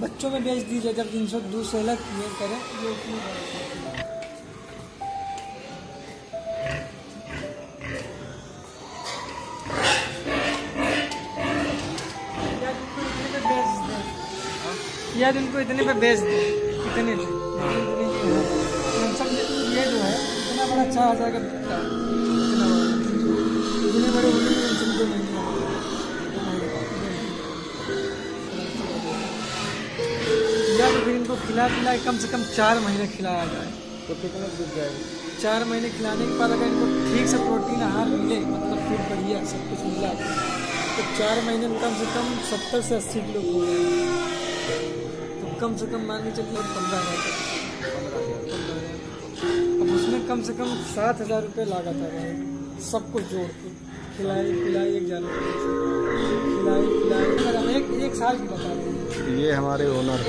बच्चों में बेच दीजिए जब तीन सौ दो से अलग करें ये बात है। यार इनको इतने पे बेच दे इतने पे। ये जो है इतना बड़ा चार हज़ार का बिकता है इतना बड़ा। इतने बड़े होने में नहीं तो फिर इनको खिला पिला कम से कम चार महीने खिलाया जाए। तो कितने बिक जाएगी? चार महीने खिलाने के बाद अगर इनको ठीक से प्रोटीन आहार मिले मतलब फिर बढ़िया सब कुछ मिला तो चार महीने में कम से कम सत्तर से अस्सी किलो हो जाएगा। तो कम से कम मान के चलिए पंद्रह हज़ार अब उसमें कम से कम सात हज़ार रुपये लागत आ जाएगा सब कुछ जोड़ के। खिलाई पिलाई एक जानवर खिलाई पिलाई अगर हम एक एक साल की बता रहे हैं। ये हमारे ओनर